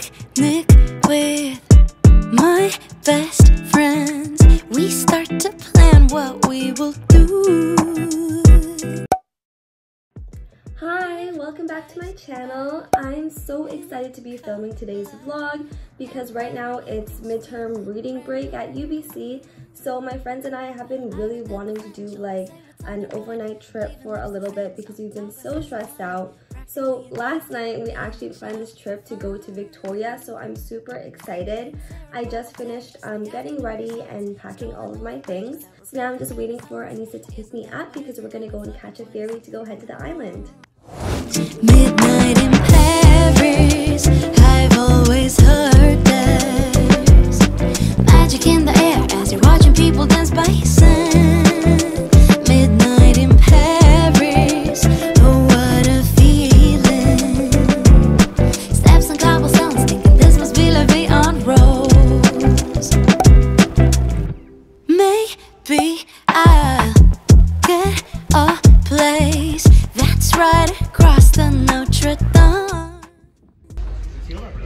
picnic with my best friends. We start to plan what we will do. Hi, welcome back to my channel. I'm so excited to be filming today's vlog because right now it's midterm reading break at UBC. So my friends and I have been really wanting to do like an overnight trip for a little bit because we've been so stressed out. So last night we actually planned this trip to go to Victoria, so I'm super excited. I just finished um, getting ready and packing all of my things. So now I'm just waiting for Anissa to pick me up because we're gonna go and catch a ferry to go head to the island. Midnight in Paris, I've always heard there's magic in the air as you're watching people dance by sand.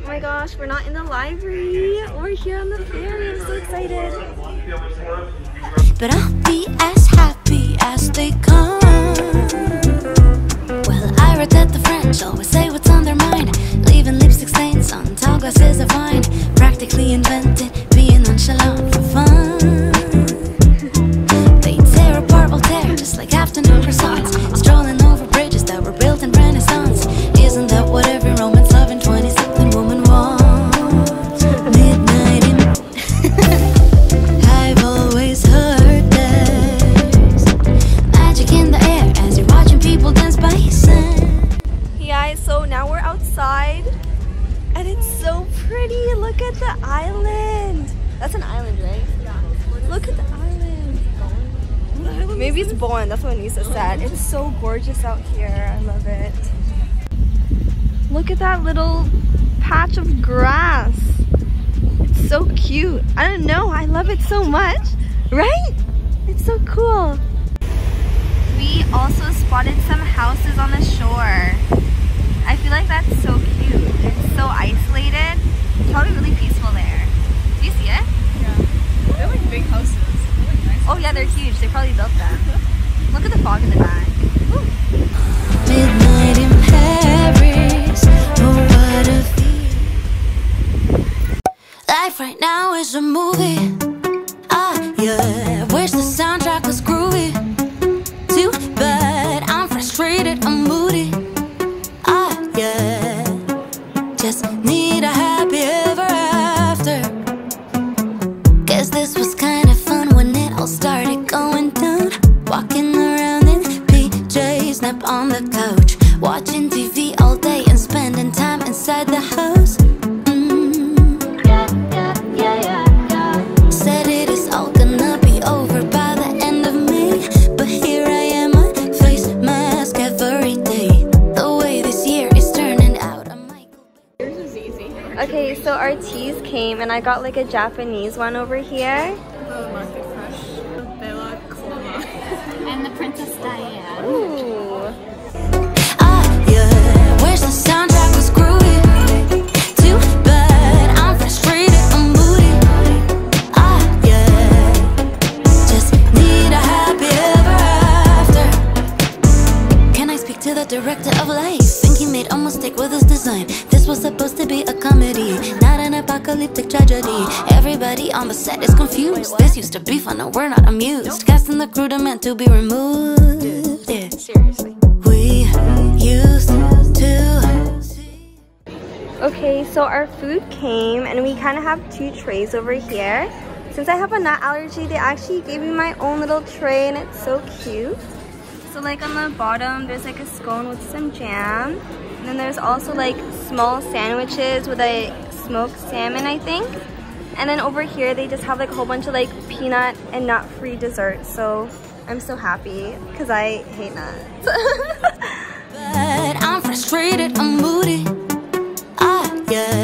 Oh my gosh, we're not in the library. We're here on the ferry. I'm so excited. But I'll be as happy as they come. Well, I that the French always say what's on their mind, leaving lipstick stains on tall glasses of wine. Practically invented being nonchalant at the island. That's an island, right? Yeah. Look at the island. Maybe it's Bowen. That's what Anissa said. It's so gorgeous out here. I love it. Look at that little patch of grass. It's so cute. I don't know. I love it so much. Right? It's so cool. We also spotted some houses on the shore. I feel like that's so cute. It's so isolated. Probably really peaceful there. Do you see it? They're like big houses. They're like nice. Oh yeah, they're huge. They probably built them. Look at the fog in the back. Midnight in Paris, oh. Life right now is a movie. Ah yeah, nap on the couch, watching TV all day and spending time inside the house. Yeah, yeah, yeah, yeah, yeah. Said it is all gonna be over by the end of May, but here I am, a face mask every day. The way this year is turning out, I might go Yours is easy. Okay, so our teas came and I got like a Japanese one over here. On the set is confused. This used to be fun, and we're not amused. Casting the crew demand to be removed. Yeah. Seriously. We used to. Okay, so our food came and we kind of have two trays over here. Since I have a nut allergy, they actually gave me my own little tray and it's so cute. So like on the bottom, there's like a scone with some jam. And then there's also like small sandwiches with a smoked salmon, I think. And then over here, they just have like a whole bunch of like peanut and nut-free desserts. So I'm so happy because I hate nuts. But I'm frustrated, I'm moody. Ah, yeah.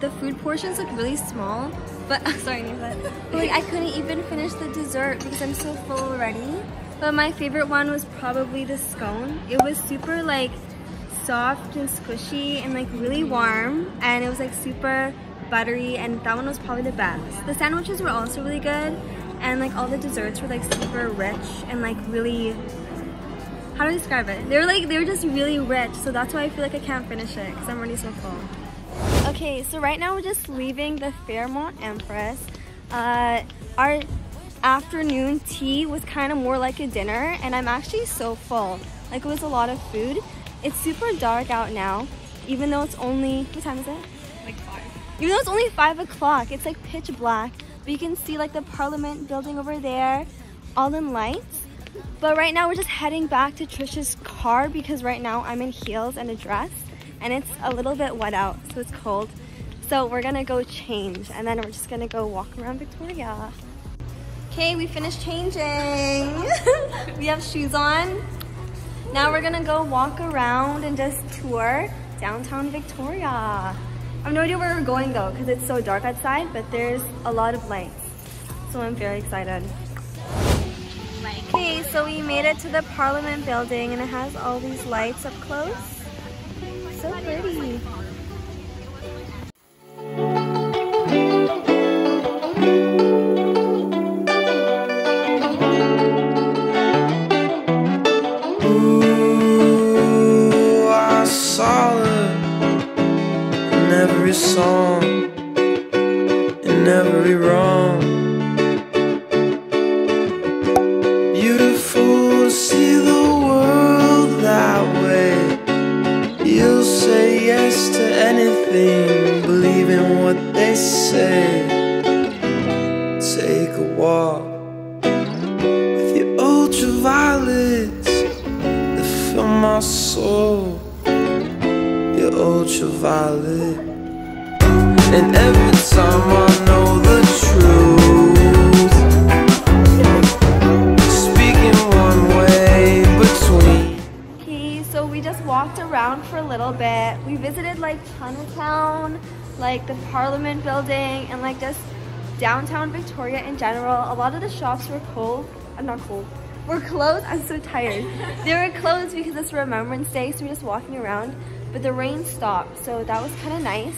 The food portions look really small, but sorry Nisa, like I couldn't even finish the dessert because I'm so full already. But my favorite one was probably the scone. It was super like soft and squishy and like really warm and it was like super buttery and that one was probably the best. The sandwiches were also really good and like all the desserts were like super rich and like really how do I describe it? They were like they were just really rich so that's why I feel like I can't finish it because I'm already so full. Okay so right now we're just leaving the Fairmont Empress. Uh, our afternoon tea was kind of more like a dinner and I'm actually so full. Like it was a lot of food. It's super dark out now even though it's only, what time is it? Like five. Even though it's only five o'clock, it's like pitch black. But you can see like the parliament building over there, all in lights. But right now we're just heading back to Trisha's car because right now I'm in heels and a dress and it's a little bit wet out, so it's cold. So we're gonna go change and then we're just gonna go walk around Victoria. Okay, we finished changing. we have shoes on. Now we're gonna go walk around and just tour downtown Victoria. I have no idea where we're going though because it's so dark outside, but there's a lot of lights. So I'm very excited. Okay, so we made it to the Parliament building and it has all these lights up close. So pretty. And every time I know the truth, speaking one way between. Okay, so we just walked around for a little bit. We visited like Chinatown, like the Parliament building, and like just downtown Victoria in general. A lot of the shops were cold. I'm not cold. We're closed. I'm so tired. they were closed because it's Remembrance Day, so we're just walking around. But the rain stopped, so that was kind of nice.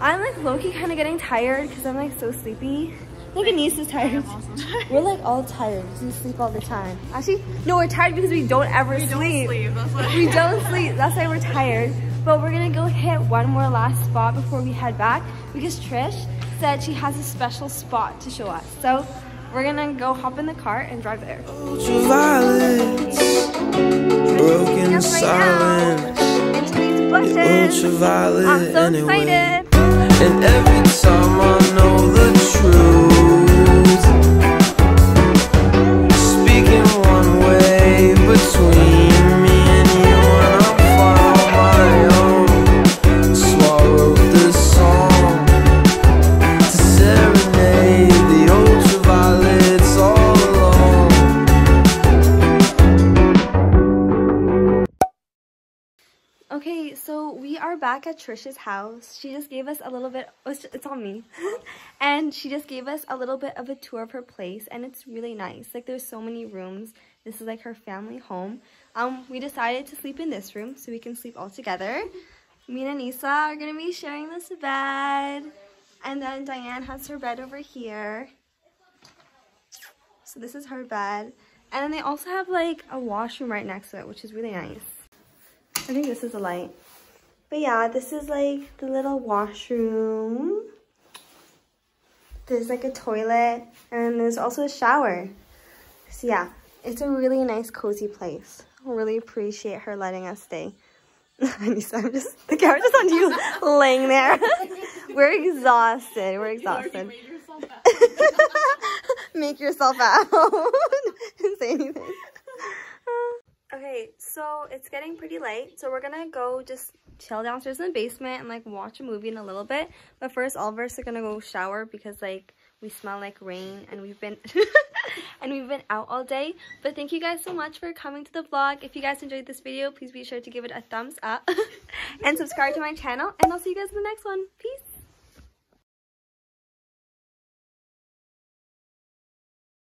I'm like low-key kind of getting tired because I'm like so sleepy. I think Anise is tired. We're like all tired because we sleep all the time. Actually, no, we're tired because we don't ever We don't sleep. sleep. That's. We don't sleep. That's why we're tired. But we're gonna go hit one more last spot before we head back because Trish said she has a special spot to show us. So we're gonna go hop in the car and drive there. Ultraviolets, broken Just right now. silence. Into these Your bushes. ultraviolet I'm so anyway. excited. And every time I know the truth, back at Trisha's house. She just gave us a little bit, oh, it's on me. and she just gave us a little bit of a tour of her place and it's really nice. Like there's so many rooms. This is like her family home. Um, we decided to sleep in this room so we can sleep all together. Me and Anissa are gonna be sharing this bed. And then Diane has her bed over here. So this is her bed. And then they also have like a washroom right next to it, which is really nice. I think this is a light. But yeah, this is like the little washroom. There's like a toilet and there's also a shower. So yeah, it's a really nice cozy place. I really appreciate her letting us stay. Anissa, I'm just, the camera's just on you laying there. We're exhausted. We're exhausted. Make yourself out. Didn't say anything. Okay, so it's getting pretty late, so we're gonna go just chill downstairs in the basement and like watch a movie in a little bit. But first, all of us are gonna go shower because like we smell like rain and we've been and we've been out all day. But thank you guys so much for coming to the vlog. If you guys enjoyed this video, please be sure to give it a thumbs up and subscribe to my channel. And I'll see you guys in the next one. Peace!